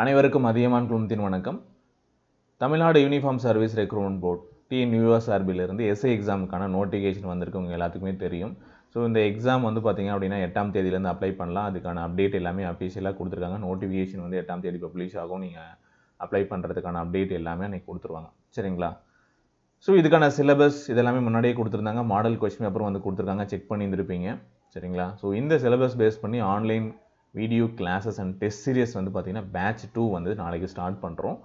அனைவருக்கும் அதியமான் குழுமத்தின் வணக்கம். Tamil Nadu uniform service recruitment board டிஎன்யூஎஸ்ஆர்பியிலிருந்து SI எக்ஸாமுக்கான நோட்டிஃபிகேஷன் வந்திருக்கு உங்கள் எல்லாத்துக்குமே தெரியும். ஸோ இந்த எக்ஸாம் வந்து பார்த்தீங்க அப்படின்னா எட்டாம் தேதியிலேருந்து அப்ளை பண்ணலாம். அதுக்கான அப்டேட் எல்லாமே அஃபிஷியலாக கொடுத்துருக்காங்க. நோட்டிஃபிகேஷன் வந்து எட்டாம் தேதி பப்ளிஷ் ஆகும். நீங்கள் அப்ளை பண்ணுறதுக்கான அப்டேட் எல்லாமே அன்றைக்கி கொடுத்துருவாங்க. சரிங்களா? ஸோ இதுக்கான சிலபஸ் இதெல்லாமே முன்னாடியே கொடுத்துருந்தாங்க. மாடல் கொஸ்டின் அப்புறம் வந்து கொடுத்துருக்காங்க. செக் பண்ணியிருந்துருப்பீங்க. சரிங்களா? ஸோ இந்த சிலபஸ் பேஸ் பண்ணி online video classes and test series வந்து பார்த்திங்கன்னா பேட்ச் டூ வந்து நாளைக்கு ஸ்டார்ட் பண்ணுறோம்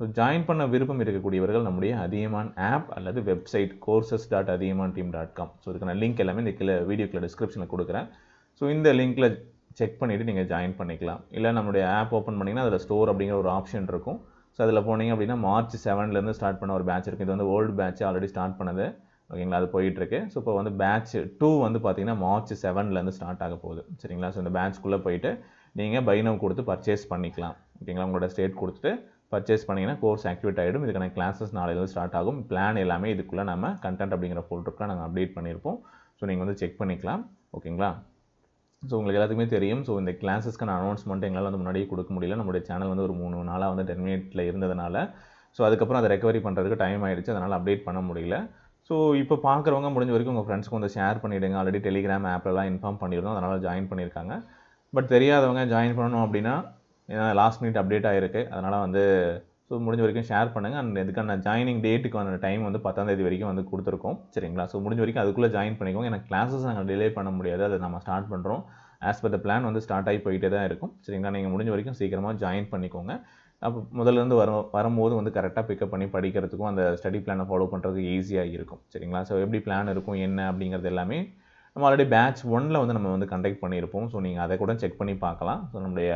ஸோ ஜாயின் பண்ண விருப்பம் இருக்கக்கூடியவர்கள் நம்முடைய அதியமான் ஆப் அல்லது website courses dot Athiyaman team dot com so இதுக்கான லிங்க் எல்லாமே இந்த கீழே வீடியோக்கில் டிஸ்கிரிப்ஷனில் கொடுக்குறேன். ஸோ இந்த லிங்க்கில் செக் பண்ணிவிட்டு நீங்கள் ஜாயின் பண்ணிக்கலாம். இல்லை நம்மளுடைய ஆப் ஓப்பன் பண்ணிங்கன்னா அதில் ஸ்டோர் அப்படிங்கிற ஒரு ஆப்ஷன் இருக்கும். ஸோ அதில் போனீங்க அப்படின்னா மார்ச் செவன்லேருந்து ஸ்டார்ட் பண்ண ஒரு பேட்ச் இருக்குது இது வந்து ஓல்டு பேட்ச் ஆல்ரெடி ஸ்டார்ட் பண்ணது. ஓகேங்களா? அது போயிட்டுருக்கு. ஸோ இப்போ வந்து பேட்ச் டூ வந்து பார்த்தீங்கன்னா மார்ச் செவன்லேருந்து ஸ்டார்ட் ஆக போகுது. சரிங்களா? ஸோ இந்த பேட்ச்க்குள்ளே போயிட்டு நீங்கள் பைனவ் கொடுத்து பர்ச்சேஸ் பண்ணிக்கலாம். ஓகேங்களா? உங்களோட ஸ்டேட் கொடுத்துட்டு பர்ச்சேஸ் பண்ணிங்கன்னா கோர்ஸ் ஆக்டிவேட் ஆகிடும் இதுக்கான கிளாஸஸ் நாளையிலேருந்து ஸ்டார்ட் ஆகும். பிளான் எல்லாமே இதுக்குள்ளே நம்ம கண்டென்ட் அப்படிங்கிற ஃபோல்டருக்குள்ள நாங்கள் அப்டேட் பண்ணியிருப்போம். ஸோ நீங்கள் வந்து செக் பண்ணிக்கலாம். ஓகேங்களா? ஸோ உங்களுக்கு எல்லாத்துக்குமே தெரியும். ஸோ இந்த கிளாஸஸ்க்கான அனௌன்ஸ்மெண்ட் எங்களால் வந்து முன்னாடியே கொடுக்க முடியல. நம்மளுடைய சேனல் வந்து ஒரு மூணு நாளாக வந்து டெர்மினேட்டில் இருந்ததுனால. ஸோ அதுக்கப்புறம் அதை ரெக்கவரி பண்ணுறதுக்கு டைம் ஆகிடுச்சு அதனால் அப்டேட் பண்ண முடியல. ஸோ இப்போ பார்க்குறவங்க முடிஞ்ச வரைக்கும் உங்கள் ஃப்ரெண்ட்ஸ்க்கு வந்து ஷேர் பண்ணிவிடுங்க ஆல்ரெடி டெலிகிராம் ஆப்லலாம் இன்ஃபார்ம் பண்ணியிருந்தோம். அதனால் ஜாயின் பண்ணியிருக்காங்க. பட் தெரியாதவங்க ஜாயின் பண்ணணும் அப்படின்னா ஏன்னா லாஸ்ட் மினிட் அப்டேட் ஆகிருக்கு அதனால் வந்து ஸோ முடிஞ்ச வரைக்கும் ஷேர் பண்ணுங்கள் அண்ட் இதுக்கான ஜாயினிங் டேட்டுக்கான டைம் வந்து பத்தாந்தேதி வரைக்கும் வந்து கொடுத்துருக்கோம். சரிங்களா? ஸோ முடிஞ்ச வரைக்கும் அதுக்குள்ளே ஜாயின் பண்ணிக்கோங்க. ஏன்னா கிளாஸஸ் நாங்கள் டிலே பண்ண முடியாது. அதை நம்ம ஸ்டார்ட் பண்ணுறோம் ஆஸ் பர் த பிளான் வந்து ஸ்டார்ட் ஆகி போயிட்டே தான் இருக்கும். சரிங்களா? நீங்கள் முடிஞ்ச வரைக்கும் சீக்கிரமாக ஜாயின் பண்ணிக்கோங்க. அப்போ முதல்லேருந்து வர வரும்போது வந்து கரெக்டாக பிக்கப் பண்ணி படிக்கிறதுக்கும் அந்த ஸ்டடி பிளானை ஃபாலோ பண்ணுறதுக்கு ஈஸியாக இருக்கும். சரிங்களா? ஸோ எப்படி பிளான் இருக்கும் என்ன அப்படிங்கிறது எல்லாமே நம்ம ஆல்ரெடி பேட்ச் ஒனில் வந்து நம்ம வந்து கண்டக்ட் பண்ணியிருப்போம். ஸோ நீங்கள் அதை கூட செக் பண்ணி பார்க்கலாம். ஸோ நம்முடைய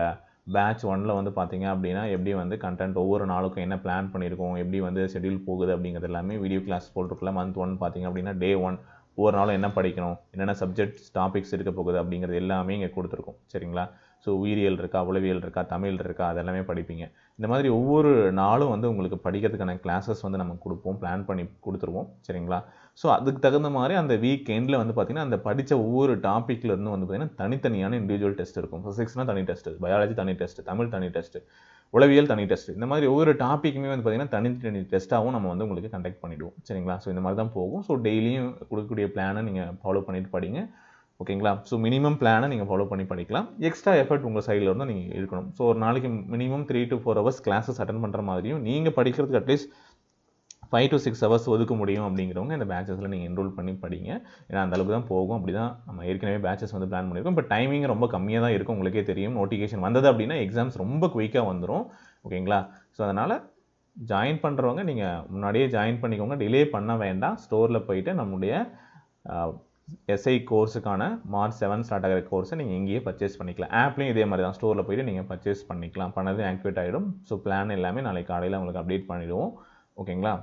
பேட்ச் ஒனில் வந்து பார்த்தீங்க அப்படின்னா எப்படி வந்து கண்டென்ட் ஒவ்வொரு நாளுக்கும் என்ன பிளான் பண்ணியிருக்கோம் எப்படி வந்து ஷெடியூல் போகுது அப்படிங்கிறது எல்லாமே வீடியோ கிளாஸ் போட்டிருக்கல மந்த் ஒன் பார்த்தீங்க அப்படின்னா டே ஒன் ஒவ்வொரு நாளும் என்ன படிக்கணும் என்னென்ன சப்ஜெக்ட்ஸ் டாபிக்ஸ் இருக்க போகுது அப்படிங்கிறது எல்லாமே இங்கே கொடுத்துருக்கோம். சரிங்களா? ஸோ உயிரியல் இருக்கா உளவியல் இருக்கா தமிழ் இருக்கா அதெல்லாமே படிப்பீங்க. இந்த மாதிரி ஒவ்வொரு நாளும் வந்து உங்களுக்கு படிக்கிறதுக்கான கிளாஸஸ் வந்து நம்ம கொடுப்போம் பிளான் பண்ணி கொடுத்துருவோம். சரிங்களா? ஸோ அதுக்கு தகுந்த மாதிரி அந்த வீக் எண்டில் வந்து பார்த்திங்கன்னா அந்த படித்த ஒவ்வொரு டாப்பிக்லேருந்து வந்து பார்த்திங்கன்னா தனித்தனியான இண்டிவிஜுவல் டெஸ்ட் இருக்கும். ஃபிசிக்ஸ்னால் தனி டெஸ்ட் பயாலஜி தனி டெஸ்ட் தமிழ் தனி டெஸ்ட் உளவியல் தனி டெஸ்ட் இந்த மாதிரி ஒவ்வொரு டாப்பிக்குமே வந்து பார்த்திங்கன்னா தனித்தனி டெஸ்ட்டாகவும் நம்ம வந்து உங்களுக்கு கண்டக்ட் பண்ணிவிடுவோம் சரிங்களா? ஸோ இந்த மாதிரி தான் போகும். ஸோ டெய்லியும் கொடுக்கக்கூடிய பிளானை நீங்கள் ஃபாலோ பண்ணிட்டு படிங்க. ஓகேங்களா? ஸோ மினிமம் பிளானை நீங்கள் ஃபாலோ பண்ணி படிக்கலாம். எக்ஸ்ட்ரா எஃபர்ட் உங்கள் சைடில் இருந்தால் நீங்கள் இருக்கணும் ஸோ ஒரு நாளைக்கு minimum three to four hours classes attend பண்ணுற மாதிரியும் நீங்கள் படிக்கிறதுக்கு at least five to six hours ஒதுக்க முடியும் அப்படிங்கிறவங்க இந்த பேச்சஸில் நீங்கள் என்ரோல் பண்ணி படிங்க. ஏன்னா அந்த அளவுக்கு தான் போகும். அப்படி தான் நம்ம ஏற்கனவே பேச்சஸ் வந்து பிளான் பண்ணியிருக்கோம். இப்போ டைமிங் ரொம்ப கம்மியாக தான் இருக்கும் உங்களுக்கே தெரியும். நோட்டிஃபிகேஷன் வந்தது அப்படின்னா எக்ஸாம்ஸ் ரொம்ப குயிக்காக வந்துடும் ஓகேங்களா? ஸோ அதனால் ஜாயின் பண்ணுறவங்க நீங்கள் முன்னாடியே ஜாயின் பண்ணிக்கோங்க. டிலே பண்ண வேண்டாம். ஸ்டோரில் போயிட்டு நம்முடைய எஸ்ஐ கோர்ஸுக்கான மார்ச் செவன் ஸ்டார்ட் ஆகிற கோர்ஸை நீங்கள் இங்கேயே பர்ச்சேஸ் பண்ணிக்கலாம். ஆப்லேயும் இதே மாதிரி தான் ஸ்டோரில் போயிட்டு நீங்கள் பர்ச்சேஸ் பண்ணிக்கலாம். பண்ணது ஆக்டிவேட் ஆகிடும் ஸோ பிளான் எல்லாமே நாளைக்கு காலையில் உங்களுக்கு அப்டேட் பண்ணிவிடுவோம் ஓகேங்களா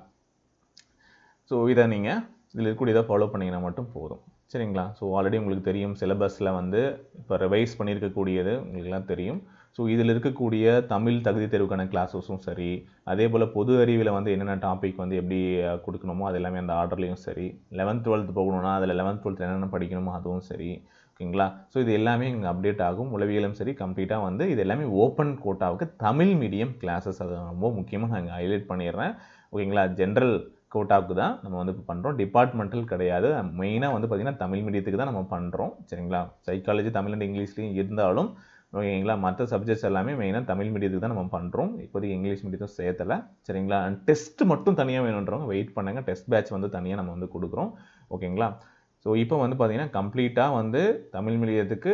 ஸோ இதை நீங்கள் இதில் இருக்கக்கூடியதை ஃபாலோ பண்ணிங்கன்னா மட்டும் போதும். சரிங்களா? ஸோ ஆல்ரெடி உங்களுக்கு தெரியும். சிலபஸில் வந்து இப்போ ரிவைஸ் பண்ணியிருக்கக்கூடியது உங்களுக்குலாம் தெரியும். ஸோ இதில் இருக்கக்கூடிய தமிழ் தகுதி தேர்வுக்கான கிளாஸஸும் சரி அதே போல் பொது அறிவில் வந்து என்னென்ன டாபிக் வந்து எப்படி கொடுக்கணுமோ அது எல்லாமே அந்த ஆர்டர்லேயும் சரி. லெவன்த் டுவெல்த் போகணும்னா அதில் லெவன்த் டுவெல்த் என்னென்ன படிக்கணுமோ அதுவும் சரி. ஓகேங்களா? ஸோ இது எல்லாமே இங்கே அப்டேட் ஆகும். உளவியலும் சரி கம்ப்ளீட்டாக வந்து இது எல்லாமே ஓப்பன் கோட்டாவுக்கு தமிழ் மீடியம் கிளாஸஸ் அது ரொம்ப முக்கியமாக நான் இங்கே ஹைலைட் பண்ணிடுறேன். ஓகேங்களா? ஜென்ரல் கோட்டாவுக்கு தான் நம்ம வந்து இப்போ பண்ணுறோம் டிபார்ட்மெண்டல் கிடையாது. மெயினாக வந்து பார்த்திங்கன்னா தமிழ் மீடியத்துக்கு தான் நம்ம பண்ணுறோம் சரிங்களா? சைக்காலஜி தமிழ் அண்ட் இங்கிலீஷ்லேயும் இருந்தாலும் ஓகேங்களா? மற்ற சப்ஜெக்ட்ஸ் எல்லாமே மெயினாக தமிழ் மீடியத்துக்கு தான் நம்ம பண்ணுறோம் இப்போதைக்கு இங்கிலீஷ் மீடியத்தும் சேர்த்தலை. சரிங்களா? அண்ட் டெஸ்ட் மட்டும் தனியாக வேணுன்றவங்க வெயிட் பண்ணுங்கள் டெஸ்ட் பேட்ச் வந்து தனியாக நம்ம வந்து கொடுக்குறோம். ஓகேங்களா? ஸோ இப்போ வந்து பார்த்திங்கன்னா கம்ப்ளீட்டாக வந்து தமிழ் மீடியத்துக்கு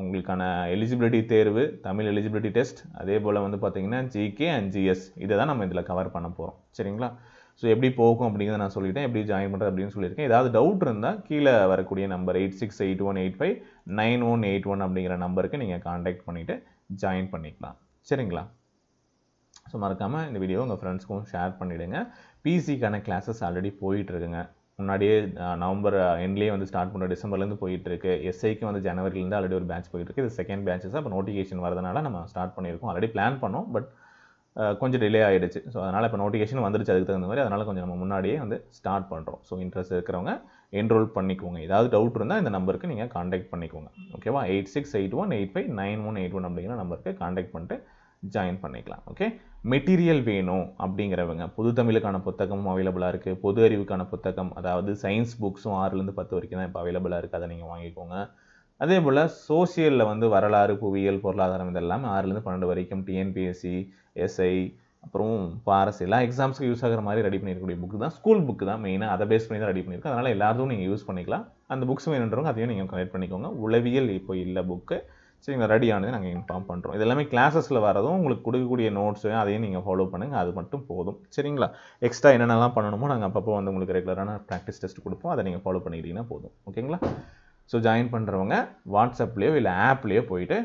உங்களுக்கான எலிஜிபிலிட்டி தேர்வு தமிழ் எலிஜிபிலிட்டி டெஸ்ட் அதே போல் வந்து பார்த்திங்கன்னா ஜிகே அண்ட் ஜிஎஸ் இதை தான் நம்ம இதில் கவர் பண்ண போகிறோம் சரிங்களா? ஸோ எப்படி போகும் அப்படிங்கிறத நான் சொல்லிட்டேன். எப்படி ஜாயின் பண்ணுறது அப்படின்னு சொல்லியிருக்கேன். ஏதாவது டவுட் இருந்தால் கீழே வரக்கூடிய number eight six eight one eight five nine one eight one அப்படிங்கிற நம்பருக்கு நீங்கள் காண்டாக்ட் பண்ணிவிட்டு ஜாயின் பண்ணிக்கலாம். சரிங்களா? ஸோ மறக்காமல் இந்த வீடியோ உங்கள் ஃப்ரெண்ட்ஸ்க்கும் ஷேர் பண்ணிவிடுங்க பிசிக்கான கிளாஸஸ் ஆல்ரெடி போயிட்டுருக்குங்க முன்னாடியே நவம்பர் எண்ட்லேயே வந்து ஸ்டார்ட் பண்ணுற டிசம்பர்லேருந்து போயிட்டுருக்கு. எஸ்ஐக்கு வந்து ஜனவரிலேருந்து ஆல்ரெடி ஒரு பேட்ச் போயிட்டுருக்கு. இது செகண்ட் பேட்சஸ் அப்போ நோட்டிஃபிகேஷன் வரதுனால நம்ம ஸ்டார்ட் பண்ணியிருக்கோம். ஆல்ரெடி பிளான் பண்ணோம் பட் கொஞ்சம் டிலே ஆகிடுச்சு ஸோ அதனால் இப்போ நோட்டிஃபிகேஷன் வந்துருச்சு அதுக்கு தகுந்த மாதிரி. அதனால் கொஞ்சம் நம்ம முன்னாடியே வந்து ஸ்டார்ட் பண்ணுறோம் ஸோ இன்ட்ரெஸ்ட் இருக்கிறவங்க என்ரோல் பண்ணிக்கோங்க. ஏதாவது டவுட் இருந்தால் இந்த நம்பருக்கு நீங்கள் காண்டாக்ட் பண்ணிக்கோங்க. ஓகேவா eight six eight one eight five nine one eight one அப்படிங்கிற நம்பருக்கு காண்டாக்ட் பண்ணிட்டு ஜாயின் பண்ணிக்கலாம் ஓகே மெட்டீரியல் வேணும் அப்படிங்கிறவங்க பொது தமிழுக்கான புத்தகமும் அவைலபிளாக இருக்குது பொது அறிவுக்கான புத்தகம் அதாவது சயின்ஸ் புக்ஸும் ஆறுலேருந்து பத்து வரைக்கும் தான் இப்போ அவைலபிளாக இருக்குது அதை நீங்கள் வாங்கிக்கோங்க. அதே போல் சோசியலில் வந்து வரலாறு புவியியல் பொருளாதாரம் இதெல்லாம் ஆறுலேருந்து பன்னெண்டு வரைக்கும் டிஎன்பிஎஸ்சி எஸ்ஐ அப்புறம் பாரஸ் எல்லா எக்ஸாம்ஸ்க்கு யூஸ் ஆகிற மாதிரி ரெடி பண்ணியிருக்கக்கூடிய புக்கு தான் ஸ்கூல் புக் தான் மெயினாக அதை பேஸ் பண்ணி தான் ரெடி பண்ணியிருக்கோம் அதனால் எல்லாத்தையும் நீங்கள் யூஸ் பண்ணிக்கலாம். அந்த புக்ஸ் வேணுன்றவங்க அதையும் நீங்கள் கனெக்ட் பண்ணிக்கோங்க. உளவியல் இப்போ இல்லை புக்கு சரிங்களா ரெடி ஆனது நாங்கள் இன்ஃபார்ம் பண்ணுறோம் இது எல்லாமே கிளாஸஸில் வரதும் உங்களுக்கு கொடுக்கக்கூடிய நோட்ஸு அதையும் நீங்கள் ஃபாலோ பண்ணுங்கள் அது மட்டும் போதும். சரிங்களா? எக்ஸ்ட்ரா என்னென்னலாம் பண்ணணுமோ நாங்கள் அப்பப்போ வந்து உங்களுக்கு ரெகுலரான ப்ராக்டிஸ் டெஸ்ட் கொடுப்போம். அதை நீங்கள் ஃபாலோ பண்ணிக்கிட்டீங்கன்னா போதும். ஓகேங்களா? ஸோ ஜாயின் பண்ணுறவங்க வாட்ஸ்அப்லேயோ இல்லை ஆப்லேயோ போயிட்டு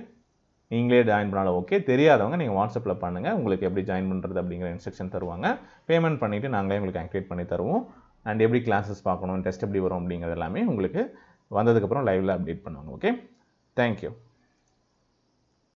நீங்களே ஜாயின் பண்ணாலும் ஓகே தெரியாதவங்க நீங்கள் வாட்ஸ்அப்பில் பண்ணுங்கள் உங்களுக்கு எப்படி ஜாயின் பண்ணுறது அப்படிங்கிற இன்ஸ்ட்ரக்ஷன் தருவாங்க. பேமெண்ட் பண்ணிவிட்டு நாங்களே உங்களுக்கு ஆக்டிவேட் பண்ணி தருவோம். அண்ட் எப்படி கிளாஸஸ் பார்க்கணும் டெஸ்ட் எப்படி வரும் அப்படிங்கிறது எல்லாமே உங்களுக்கு வந்ததுக்கப்புறம் லைவில் அப்டேட் பண்ணுவாங்க. Okay thank you